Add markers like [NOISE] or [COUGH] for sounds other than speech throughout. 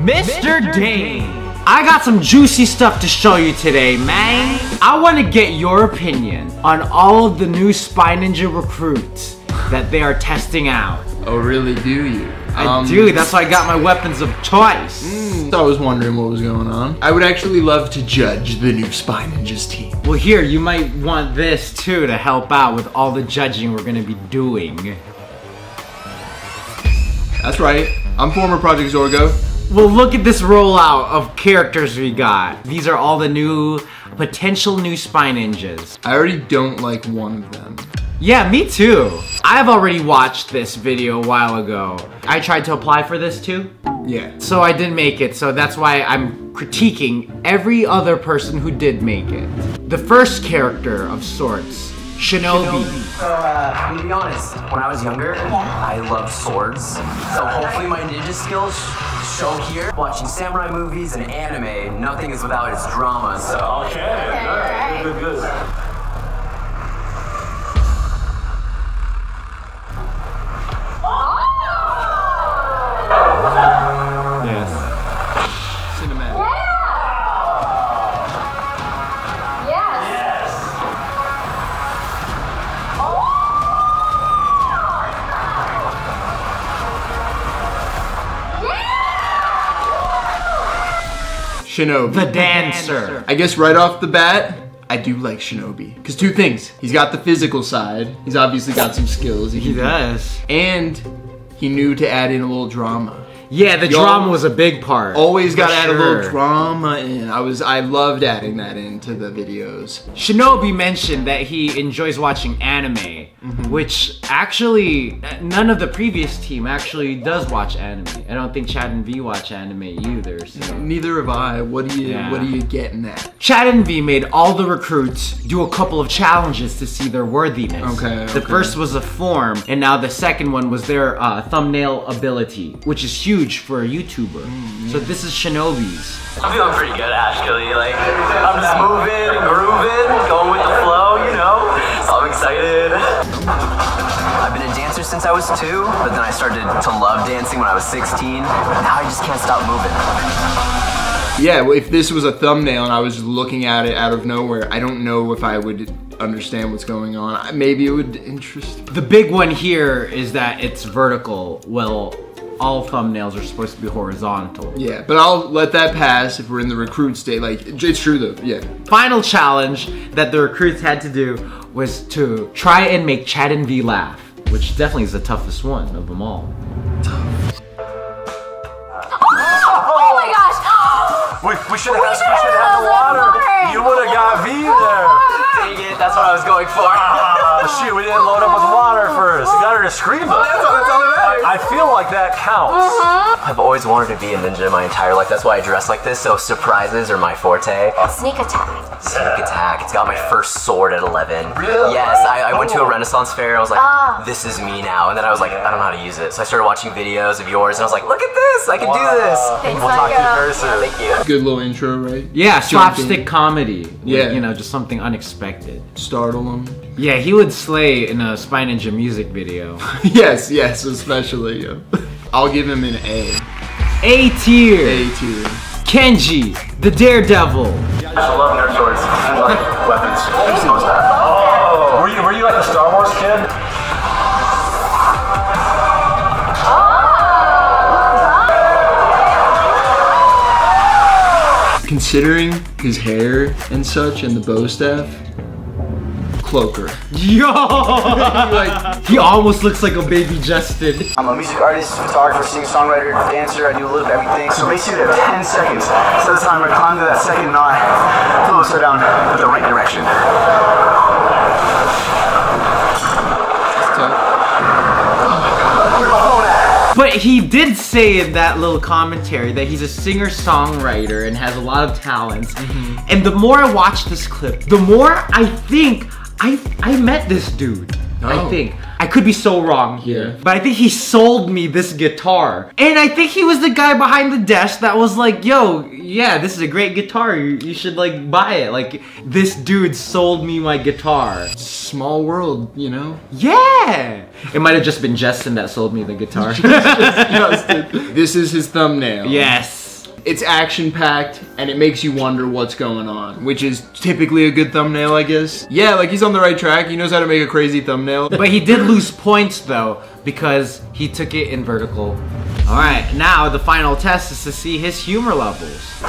Mr. Dane. I got some juicy stuff to show you today, man. I want to get your opinion on all of the new Spy Ninja recruits that they are testing out. Oh, really? Do you? I do, that's why I got my weapons of choice. Mm, I was wondering what was going on. I would actually love to judge the new Spy Ninjas team. Well, here, you might want this too to help out with all the judging we're gonna be doing. That's right. I'm former Project Zorgo. Well, look at this rollout of characters we got. These are all the new, potential new Spy Ninjas. I already don't like one of them. Yeah, me too. I've already watched this video a while ago. I tried to apply for this too. Yeah. So I didn't make it, so that's why I'm critiquing every other person who did make it. The first character of sorts, Shinobi. So, uh, to be honest, when I was younger, I loved swords. So hopefully my ninja skills show here. Watching samurai movies and anime, nothing is without its drama, so... Okay, alright, good, good, good. Shinobi. The dancer. I guess right off the bat, I do like Shinobi. Because two things. He's got the physical side. He's obviously got some skills. He can- does. And he knew to add in a little drama. Yeah, the Y'all drama was a big part. Always got to add a little drama in. I was I loved adding that into the videos. Shinobi mentioned that he enjoys watching anime, Mm-hmm. which actually none of the previous team actually does watch anime. I don't think Chad and Vy watch anime either. So. Neither have I. What do you Yeah. what are you getting at? Chad and Vy made all the recruits do a couple of challenges to see their worthiness. Okay, The okay. first was a form, and now the second one was their uh, thumbnail ability, which is huge for a YouTuber. Mm, So this is Shinobi's. I'm feeling pretty good, actually. Like, I'm just moving, grooving, going with the flow, you know? So I'm excited. I've been a dancer since I was two, but then I started to love dancing when I was 16. Now I just can't stop moving. Yeah, well, if this was a thumbnail and I was looking at it out of nowhere, I don't know if I would understand what's going on. Maybe it would interest. The big one here is that it's vertical. Well, all thumbnails are supposed to be horizontal. Yeah, but I'll let that pass if we're in the recruit state. Like, it's true though. Yeah. Final challenge that the recruits had to do was to try and make Chad and Vy laugh, which definitely is the toughest one of them all. Oh my gosh! We, we should have We we should should have have the the water. water. You would have got V there. Dang it, that's what I was going for. [LAUGHS] Ah, shoot, we didn't load up with water first. We got her to scream. That's all, that's all that matters. I feel like that counts. I've always wanted to be a ninja my entire life. That's why I dress like this. So surprises are my forte. Sneak attack. Sneak attack. It's got my first sword at 11. Really? Yes, I, I went to a Renaissance fair. And I was like, Ah. this is me now. And then I was like, I don't know how to use it. So I started watching videos of yours, and I was like, look at this. I can do this. Thanks, We'll talk to you Micah. very soon. Thank you. Good little intro, right? Yeah, Jumping. slapstick comedy. with, Yeah. You know, just something unexpected. Startle them. Yeah, he would slay in a Spy Ninja music video. [LAUGHS] yes, yes, especially. Yeah. I'll give him an A. A tier! A tier. Kenji, the Daredevil. I love nerd swords and like weapons. Oh, were you were you like a Star Wars kid? Considering his hair and such and the bow staff, cloaker. Yo! [LAUGHS] Like, he almost looks like a baby Justin. I'm a music artist, photographer, singer, songwriter, dancer. I do a little of everything. So basically, you have 10 seconds. So this time, I'm gonna climb to that second knot, pull upside down with the right direction. it's tough. Where's my phone at? But he did say in that little commentary that he's a singer-songwriter and has a lot of talents. Mm-hmm. And the more I watch this clip, the more I think I I met this dude. I Oh. think. I could be so wrong here. Yeah. But I think he sold me this guitar. And I think he was the guy behind the desk that was like, yo, yeah, this is a great guitar. You, you should like buy it. Like this dude sold me my guitar. Small world, you know? Yeah. It might have just been Justin that sold me the guitar. [LAUGHS] [LAUGHS] Justin. This is his thumbnail. yes. It's action packed and it makes you wonder what's going on, which is typically a good thumbnail, I guess. Yeah, like he's on the right track. He knows how to make a crazy thumbnail. But he did lose points though because he took it in vertical. All right, now the final test is to see his humor levels. So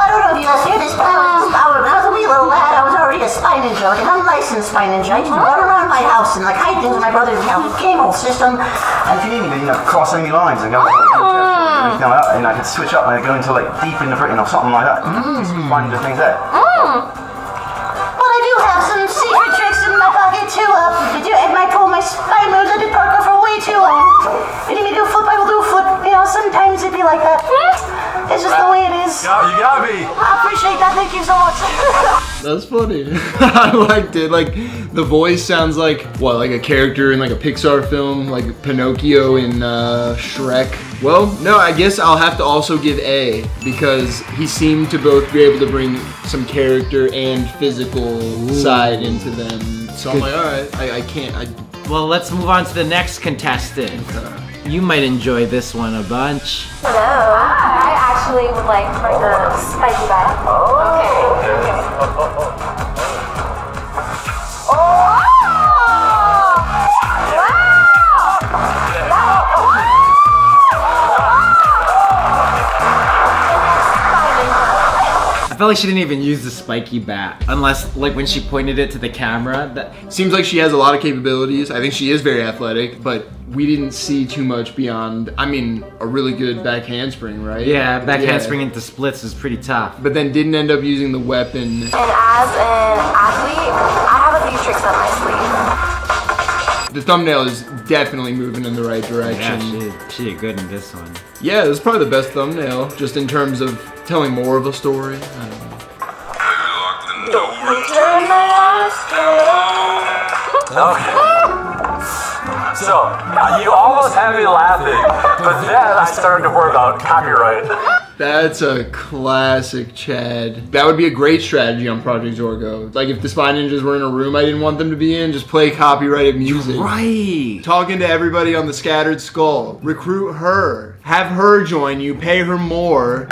I don't know if you guys hear this, oh, but I was, I was, I was a wee little lad, I was already a spy ninja, like an unlicensed spy ninja. I used to run around my house and like hide things with my brother's you know, cable system. And if you need me to, you know, cross any lines and go anything like that, and I could switch up and go into like deep into Britain or something like that. Mm. Find the things there. Ah. But I do have some secret tricks in my pocket too. Uh, did you, and I told my spy moves I did parkour for way too long. If you need me to do a flip, I will do a flip. You know, sometimes it'd be like that. It's just the way it is. Yeah, you got me. I appreciate that. Thank you so much. [LAUGHS] That's funny. [LAUGHS] I liked it. Like the voice sounds like what, like a character in like a Pixar film, like Pinocchio in uh, Shrek. Well, no, I guess I'll have to also give A because he seemed to both be able to bring some character and physical side into them. So I'm like, all right, I, I can't. I, Well, let's move on to the next contestant. You might enjoy this one a bunch. Actually would like the spicy back. Oh. Okay. okay. I felt like she didn't even use the spiky bat, unless like when she pointed it to the camera. That seems like she has a lot of capabilities. I think she is very athletic, but we didn't see too much beyond. I mean, a really good back handspring, right? yeah, back Yeah. handspring into splits is pretty tough. But then didn't end up using the weapon. And as an athlete, I have a few tricks up my sleeve. The thumbnail is definitely moving in the right Yeah, direction. she she did good in this one. Yeah, this is probably the best thumbnail, just in terms of telling more of a story. I don't know. So, uh, you almost had me laughing, but then I started to worry about copyright. That's a classic Chad. That would be a great strategy on Project Zorgo. Like if the Spy Ninjas were in a room I didn't want them to be in, just play copyrighted music. Right. Talking to everybody on the Scattered Skull. Recruit her. Have her join you. Pay her more.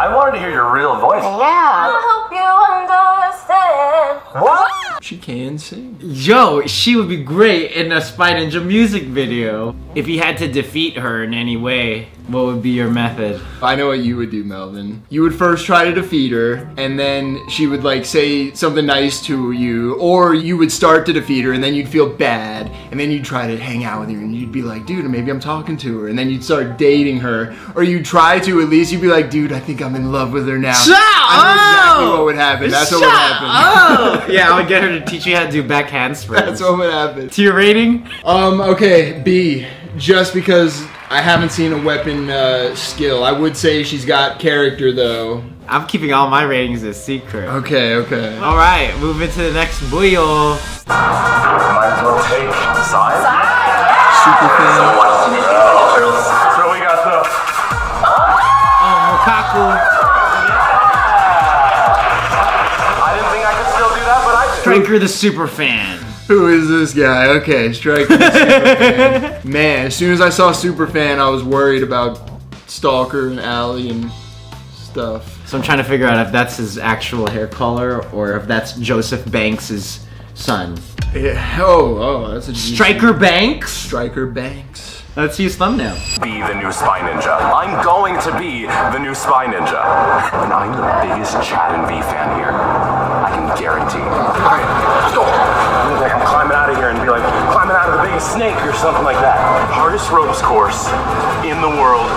I wanted to hear your real voice. Yeah. I hope you understand. What? She can sing. Yo, she would be great in a Spy Ninja music video. If you had to defeat her in any way, what would be your method? I know what you would do, Melvin. You would first try to defeat her, and then she would like say something nice to you, or you would start to defeat her, and then you'd feel bad, and then you'd try to hang out with her, and you'd be like, dude, maybe I'm talking to her, and then you'd start dating her, or you'd try to at least, you'd be like, dude, I think I'm in love with her now. Shut I know exactly what would happen. That's what would happen. Oh, [LAUGHS] yeah, I would get her to teach you how to do back handsprings. That's what would happen. To your rating? Um, okay, B. Just because I haven't seen a weapon uh, skill. I would say she's got character though. I'm keeping all my ratings a secret. Okay, okay. All right, moving to the next buoyo. Might as well take side. Super fan. So we got the. Oh, Mokaku, I didn't think I could still do that, but I did. Striker the super fan. [LAUGHS] Who is this guy? Okay, Striker the [LAUGHS] Man, as soon as I saw Superfan, I was worried about Stalker and Allie and stuff. So I'm trying to figure out if that's his actual hair color or if that's Joseph Banks' son. Yeah. Oh, oh, that's a decent- Striker Banks? Striker Banks. Let's see his thumbnail. Be the new Spy Ninja. I'm going to be the new Spy Ninja. And I'm the biggest Chad and Vy fan here. I can guarantee. Alright, let's go. I'm like, I'm climbing out of here and be like, climbing out of the biggest snake or something like that. Hardest ropes course in the world.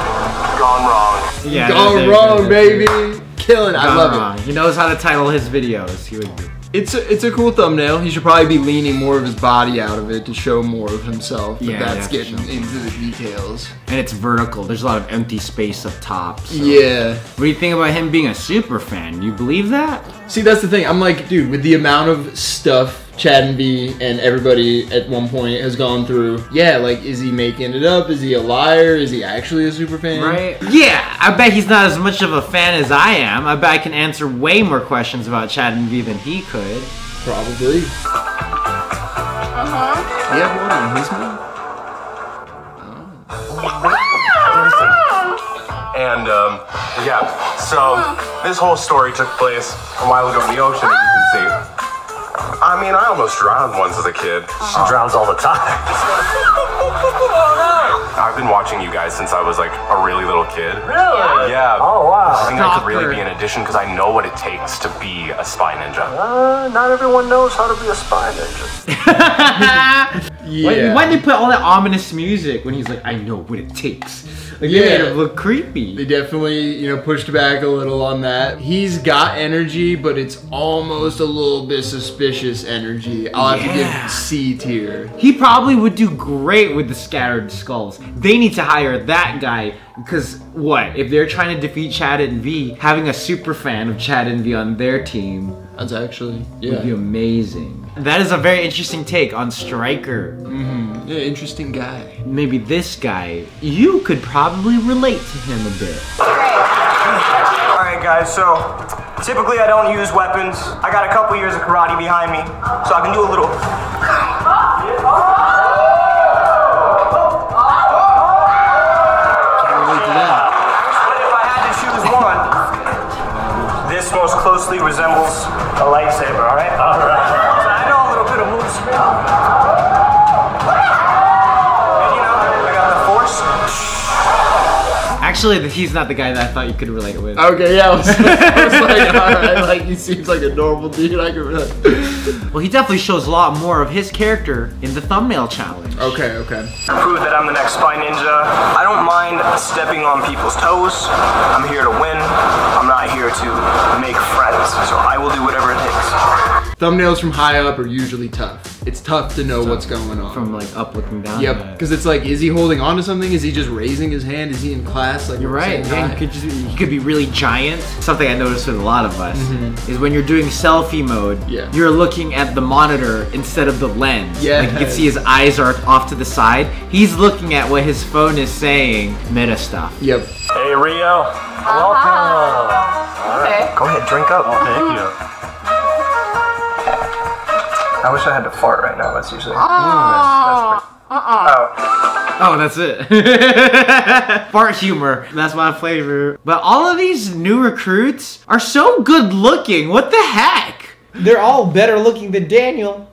Gone wrong. Yeah, Gone there- wrong, there- baby. Killing. I love wrong. it. He knows how to title his videos. He would do. It's a, it's a cool thumbnail. He should probably be leaning more of his body out of it to show more of himself. But Yeah, that's yeah, getting sure. into the details. And it's vertical. There's a lot of empty space up top. so- Yeah. What do you think about him being a super fan? You believe that? See, that's the thing. I'm like, dude, with the amount of stuff Chad and Vy and everybody at one point has gone through, yeah, like, is he making it up? Is he a liar? Is he actually a super fan? Right? Yeah, I bet he's not as much of a fan as I am. I bet I can answer way more questions about Chad and Vy than he could. Probably. Uh-huh. Yeah, what on his name? And um, yeah, so this whole story took place a while ago in the ocean, as you can see. I mean, I almost drowned once as a kid. She drowns all the time. [LAUGHS] I've been watching you guys since I was like a really little kid. Really? Yeah. Oh, wow. I think I could really be an addition because I know what it takes to be a spy ninja. Uh, not everyone knows how to be a spy ninja. [LAUGHS] Why, Yeah. why'd they put all that ominous music when he's like, I know what it takes? Like, they made Yeah. it look creepy. They definitely, you know, pushed back a little on that. He's got energy, but it's almost a little bit suspicious energy. I'll have to give C tier. He probably would do great with the scattered skulls. They need to hire that guy because what? If they're trying to defeat Chad and Vy, having a super fan of Chad and Vy on their team That's actually, would be yeah. amazing. That is a very interesting take on Striker. Mhm. yeah, interesting guy. Maybe this guy, you could probably relate to him a bit. Alright guys, so typically I don't use weapons. I got a couple years of karate behind me, so I can do a little closely resembles a lightsaber, alright? Alright. So I Actually, he's not the guy that I thought you could relate with. Okay, yeah, I was, I was [LAUGHS] like, alright, like, he seems like a normal dude. I can relate. Well, he definitely shows a lot more of his character in the thumbnail challenge. Okay, okay. Prove that I'm the next spy ninja. I don't mind stepping on people's toes. I'm here to win. I'm not here to make friends. So I will do whatever it takes. Thumbnails from high up are usually tough. It's tough to know what's going on. From like up looking down. Yep, because it's like, is he holding on to something? Is he just raising his hand? Is he in class? Like You're right. saying Yeah, hi? he could just he could be really giant. Something I noticed with a lot of us mm-hmm. is when you're doing selfie mode. Yeah. you're looking at the monitor instead of the lens. Yeah. Like you can see his eyes are off to the side. He's looking at what his phone is saying, meta stuff. Yep. Hey, Rio. Uh-huh. Welcome. Okay. Go ahead, drink up. Oh, thank you. I wish I had to fart right now. That's usually. Ah. Uh-uh. Oh. Oh, that's it. [LAUGHS] Fart humor. That's my flavor. But all of these new recruits are so good looking. What the heck? They're all better looking than Daniel.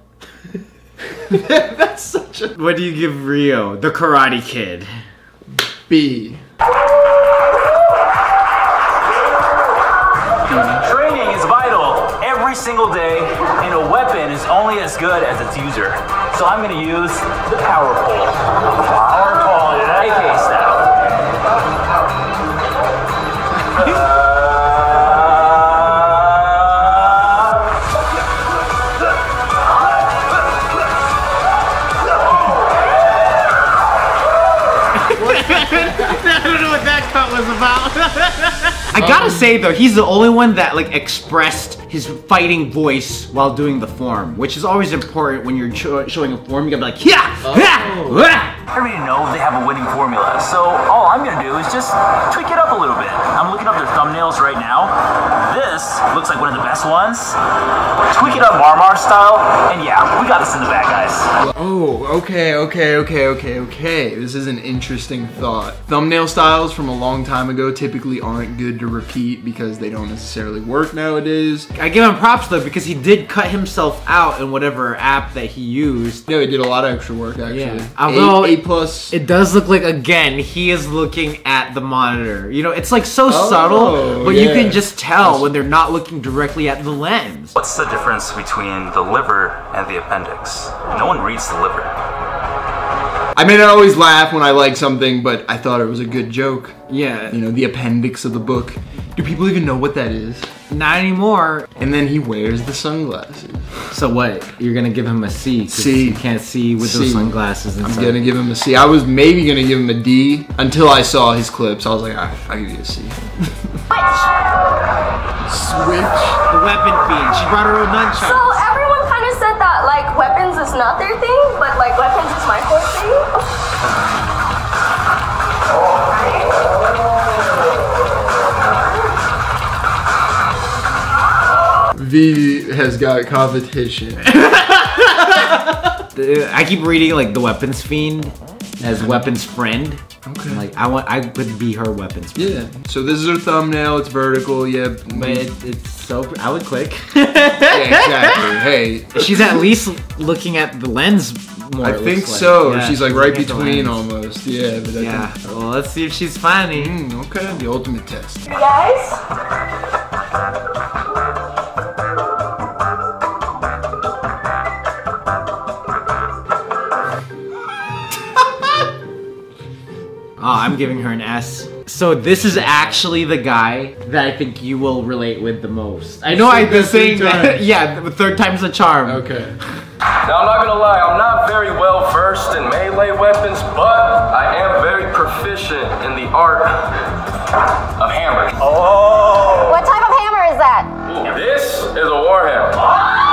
[LAUGHS] That's such a What do you give Rio, the Karate Kid? B. Training is vital every single day, and a weapon is only as good as its user. So I'm gonna use the power pole. Power pole, yeah. AK style. [LAUGHS] I don't know what that cut was about. [LAUGHS] I gotta say though, he's the only one that like expressed his fighting voice while doing the form, which is always important when you're cho- showing a form. You gotta be like, yeah, yeah, oh. yeah. already know they have a winning formula, so all I'm gonna do is just tweak it up a little bit. I'm looking up their thumbnails right now. This looks like one of the best ones. Tweak it up Marmar style, and yeah, we got this in the bag, guys. Oh, okay, okay, okay, okay, okay. This is an interesting thought. Thumbnail styles from a long time ago typically aren't good to repeat because they don't necessarily work nowadays. I give him props though because he did cut himself out in whatever app that he used. No, he did a lot of extra work actually. Yeah. Although- A, a plus. It does look like again he is looking at the monitor. You know, it's like so Oh, subtle, but you can just tell when they're not looking directly at the lens. What's the difference between the liver and the appendix? No one reads the liver. I mean, I always laugh when I like something, but I thought it was a good joke. Yeah, You know, the appendix of the book. Do people even know what that is? Not anymore. And then he wears the sunglasses. So what? You're gonna give him a C? 'cause C. You can't see with those sunglasses. And I'm stuff. gonna give him a C. I was maybe gonna give him a D until I saw his clips. I was like, alright, I'll give you a C. Switch. the weapon fiend. She brought her own nunchucks. So everyone kind of said that like weapons is not their thing, but like weapons is my core thing. Vy has got competition. [LAUGHS] I keep reading like the weapons fiend as weapons friend. Okay. Like I want, I would be her weapons. Yeah. So this is her thumbnail. It's vertical. Yeah. But it, it's so. I would click. yeah, [LAUGHS] exactly. Hey, She's at least looking at the lens more. I think looks like. so. Yeah, she's like right looking at the between almost. Yeah. But I Yeah. Think, Well, let's see if she's funny. Mm, okay. The ultimate test. You guys? Oh, I'm giving her an S. So this is actually the guy that I think you will relate with the most. I know I've been saying that. [LAUGHS] Yeah, the third time's the charm. Okay. Now, I'm not gonna lie, I'm not very well versed in melee weapons, but I am very proficient in the art of hammer. Oh! What type of hammer is that? This is a warhammer. I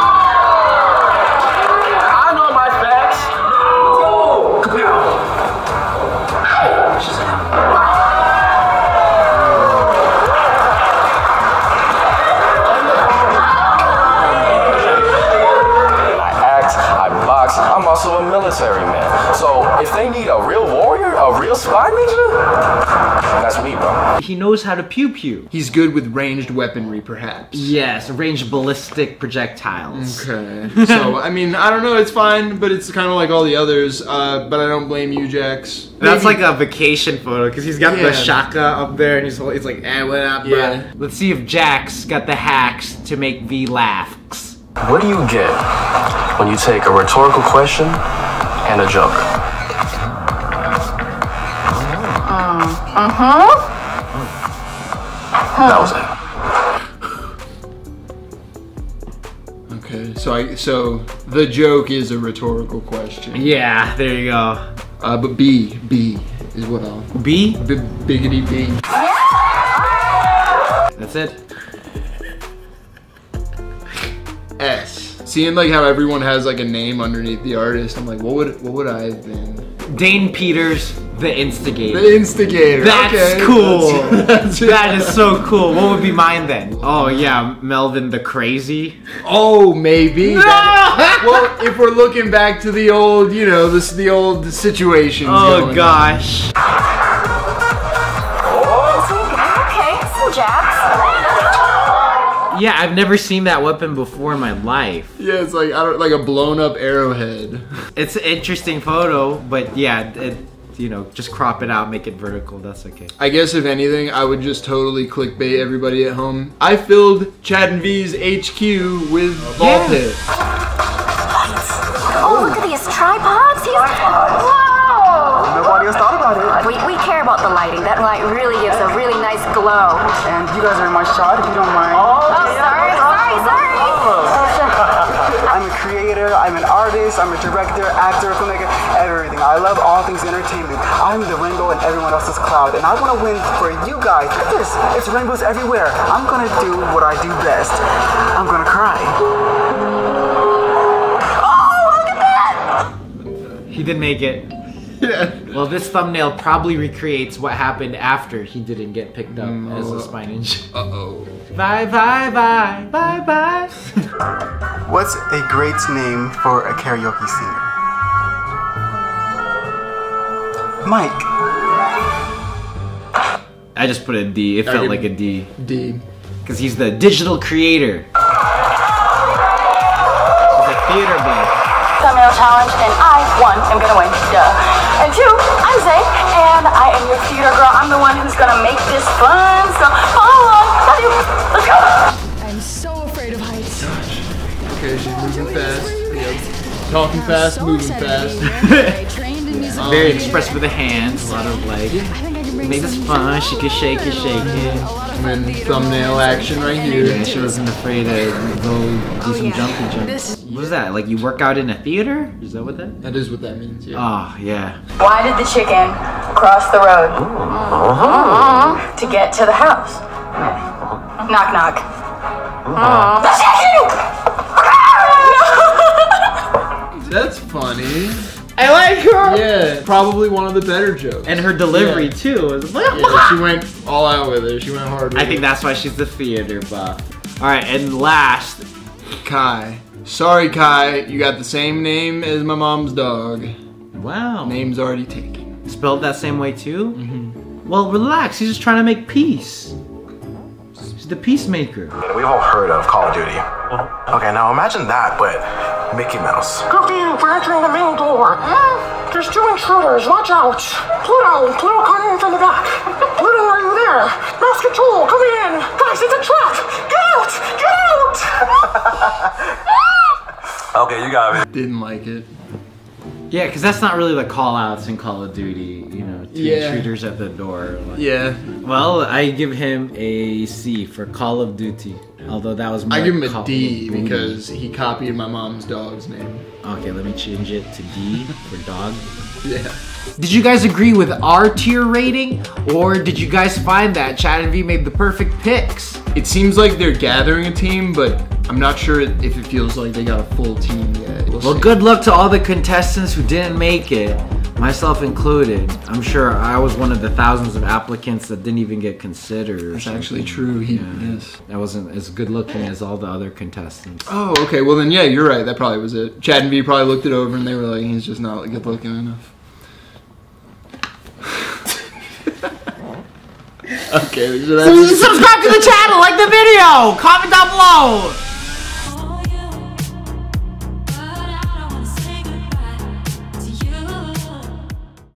warrior, a real spy ninja, that's me, bro. He knows how to pew pew. He's good with ranged weaponry, perhaps. Yes, ranged ballistic projectiles. Okay. so I mean, I don't know. It's fine, but it's kind of like all the others. Uh, but I don't blame you, Jax. That's Maybe- like a vacation photo because he's got Yeah. the shaka up there and he's, he's like, eh, what up, bro? Yeah. Let's see if Jax got the hacks to make Vy laughs. What do you get when you take a rhetorical question and a joke? That was it. Okay. So I so the joke is a rhetorical question. Yeah, there you go. Uh, but B B is what I'll B? B- biggity B. That's it. S. Seeing like how everyone has like a name underneath the artist, I'm like, what would what would I have been? Dane Peters, the instigator. The instigator. That's okay. cool. That's, [LAUGHS] that's that is so cool. What would be mine then? Oh yeah, Melvin the crazy. Oh, maybe. That- well, if we're looking back to the old, you know, this the old situations. Oh going gosh. Okay, some jabs. Yeah, I've never seen that weapon before in my life. Yeah, it's like I don't like a blown up arrowhead. It's an interesting photo, but yeah, it, you know, just crop it out, make it vertical. That's okay. I guess if anything, I would just totally clickbait everybody at home. I filled Chad and Vy's HQ with ball Yeah. pit. Oh, look at these tripods. He's... Whoa! Nobody else thought about it. We, we care about the lighting. That light really gives a really nice glow. And you guys are in my shot if you don't mind. Oh, I'm an artist, I'm a director, actor, filmmaker, everything. I love all things entertainment. I'm the rainbow in everyone else's cloud, and I want to win for you guys. Look at this, it's rainbows everywhere. I'm gonna do what I do best. I'm gonna cry. Oh, look at that! He didn't make it. Yeah. Well, this thumbnail probably recreates what happened after he didn't get picked up as a spy ninja. [LAUGHS] Uh oh. Bye, bye, bye, bye, bye. What's a great name for a karaoke singer? Mike. I just put a D. It felt like a D. D. Because he's the digital creator. He's a theater boy. Thumbnail challenge, and I, won. I'm gonna win. Duh. And two, I'm Zay, and I am your theater girl. I'm the one who's gonna make this fun. So follow along. Love you. Let's go. I'm so afraid of heights. Okay, she's moving fast. Yep. Talking fast, so moving fast. to be here. I [LAUGHS] trained in music. Very expressive with the hands. A lot of like, I think I can bring make this fun. She can shake it, shake it. And then thumbnail action right here. Yeah, she wasn't afraid to go do some jumping jump. This- What was that? Like you work out in a theater? Is that what that? That is what that means. Yeah. Oh yeah. Why did the chicken cross the road? Uh-huh. To get to the house. Knock, knock. The chicken! That's funny. I like her. Yeah, probably one of the better jokes. And her delivery Yeah. too. Was like, Yeah, she [LAUGHS] went all out with it. She went hard. With I think it. that's why she's the theater buff. All right, and last, Kai. Sorry, Kai. You got the same name as my mom's dog. wow, Name's already taken. spelled that same way too? Mm-hmm. Well, relax. He's just trying to make peace. He's the peacemaker. And we've all heard of Call of Duty. Okay, now imagine that, but Mickey Mouse. Good view for entering the main door. Hmm? There's two intruders, watch out. Pluto, Pluto coming from the back. Pluto, are you there? Mouse control, come in. Guys, it's a trap. Get out, get out. [LAUGHS] Okay, you got me. Didn't like it. Yeah, because that's not really the call outs in Call of Duty, you know, two Yeah. intruders at the door. Like- Yeah. Well, I give him a C for Call of Duty. Although that was more I give him a Call D because he copied my mom's dog's name. Okay, let me change it to D for dog. [LAUGHS] Yeah. Did you guys agree with our tier rating? Or did you guys find that Chad and Vy made the perfect picks? It seems like they're gathering a team, but I'm not sure if it feels like they got a full team yet. We'll Well, good luck to all the contestants who didn't make it, myself included. I'm sure I was one of the thousands of applicants that didn't even get considered. That's actually true. He, Yeah. Yes. I wasn't as good looking as all the other contestants. Oh, okay. Well, then, yeah, you're right. That probably was it. Chad and Vy probably looked it over and they were like, he's just not good looking enough. [LAUGHS] okay, so that's. Subscribe to the channel, like the video, comment down below.